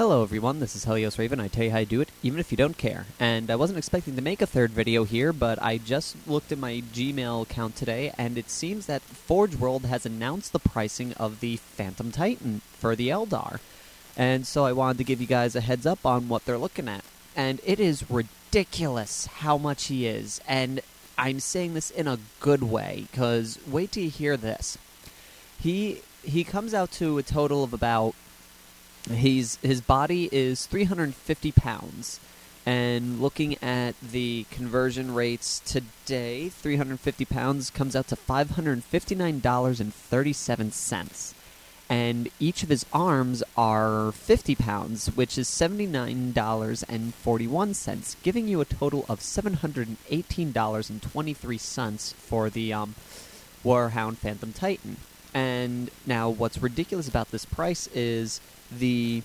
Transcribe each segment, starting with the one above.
Hello everyone, this is Helios Raven. I tell you how I do it, even if you don't care. And I wasn't expecting to make a third video here, but I just looked at my Gmail account today, and it seems that Forge World has announced the pricing of the Phantom Titan for the Eldar. And so I wanted to give you guys a heads up on what they're looking at. And it is ridiculous how much he is. And I'm saying this in a good way, because wait till you hear this. He he comes out to a total of about He's his body is 350 pounds, and looking at the conversion rates today, 350 pounds comes out to 559 dollars and 37 cents. And each of his arms are 50 pounds, which is $79.41, giving you a total of $718.23 for the um, Warhound Phantom Titan. And now, what's ridiculous about this price is the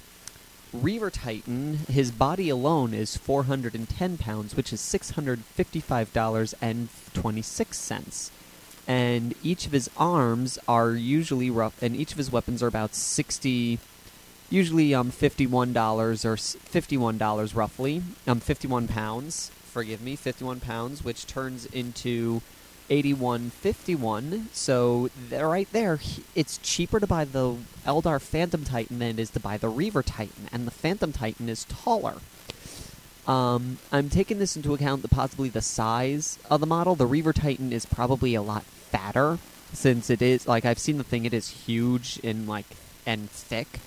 Reaver Titan, his body alone is 410 pounds, which is $655.26. And each of his arms are usually rough, and each of his weapons are about 60, usually um, $51 or $51 roughly, um, 51 pounds, forgive me, 51 pounds, which turns into 8151. So right there, it's cheaper to buy the Eldar Phantom Titan than it is to buy the Reaver Titan, and the Phantom Titan is taller. Um, I'm taking this into account the possibly the size of the model. The Reaver Titan is probably a lot fatter since it is like I've seen the thing. It is huge and like and thick,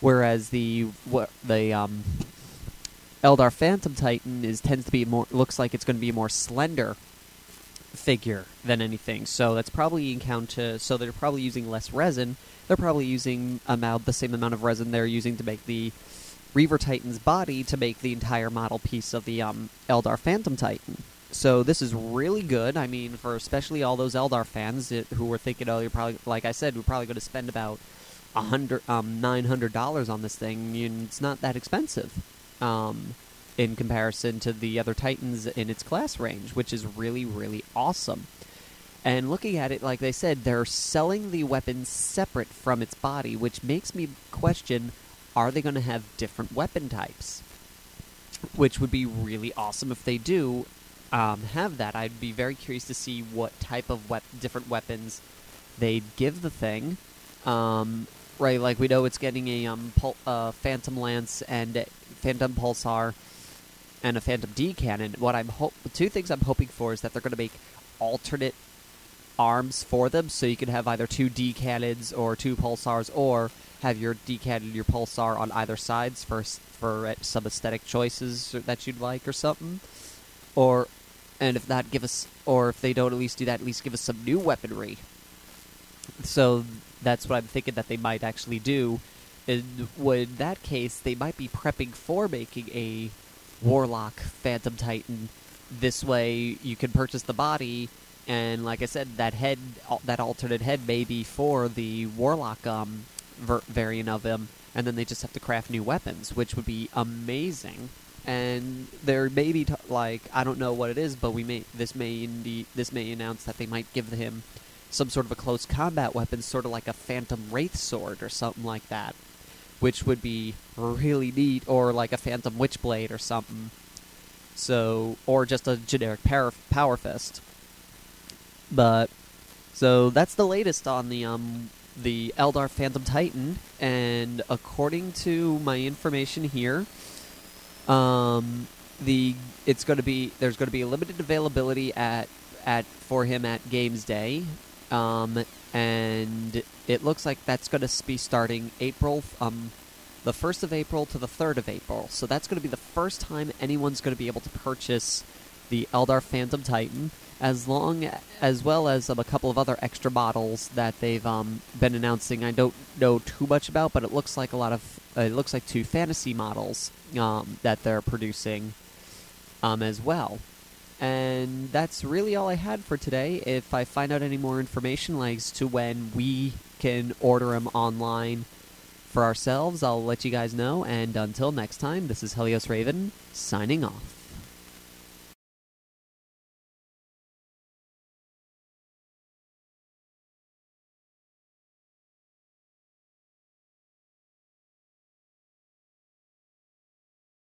whereas the what the um, Eldar Phantom Titan is tends to be more looks like it's going to be more slender figure than anything. So that's probably in to. So they're probably using less resin. They're probably using about the same amount of resin they're using to make the Reaver Titan's body to make the entire model piece of the um, Eldar Phantom Titan. So this is really good. I mean, for especially all those Eldar fans it, who were thinking, oh, you're probably like I said, we're probably going to spend about a hundred, um, nine hundred dollars on this thing. it's not that expensive. Um, in comparison to the other Titans in its class range, which is really, really awesome. And looking at it, like they said, they're selling the weapon separate from its body, which makes me question are they going to have different weapon types? Which would be really awesome if they do um, have that. I'd be very curious to see what type of different weapons they'd give the thing. Um, right, like we know it's getting a um, pul- uh, Phantom Lance and Phantom Pulsar and a Phantom D cannon. What I'm ho- two things I'm hoping for is that they're going to make alternate arms for them, so you can have either two D cannons or two pulsars, or have your D cannon, your pulsar on either sides for for uh, some aesthetic choices that you'd like or something. Or, and if not, give us, or if they don't at least do that, at least give us some new weaponry. So that's what I'm thinking that they might actually do. In, in that case, they might be prepping for making a Warlock Phantom Titan. This way, you can purchase the body, and like I said, that head, that alternate head, may be for the Warlock um, ver- variant of him, and then they just have to craft new weapons, which would be amazing. And there may be t- like I don't know what it is, but we may this may indeed this may announce that they might give him some sort of a close combat weapon, sort of like a Phantom Wraith sword or something like that which would be really neat, or like a Phantom Witchblade or something. So, or just a generic power, power fist. But so that's the latest on the um the Eldar Phantom Titan, and according to my information here, um, the it's going to be there's going to be a limited availability at at for him at Games Day, um, and it looks like that's going to be starting April, um, the 1st of April to the 3rd of April. So that's going to be the first time anyone's going to be able to purchase the Eldar Phantom Titan, as long as well as um, a couple of other extra models that they've um, been announcing. I don't know too much about, but it looks like a lot of uh, it looks like two fantasy models um, that they're producing um, as well. And that's really all I had for today. If I find out any more information like to when we can order them online for ourselves, I'll let you guys know. And until next time, this is Helios Raven signing off.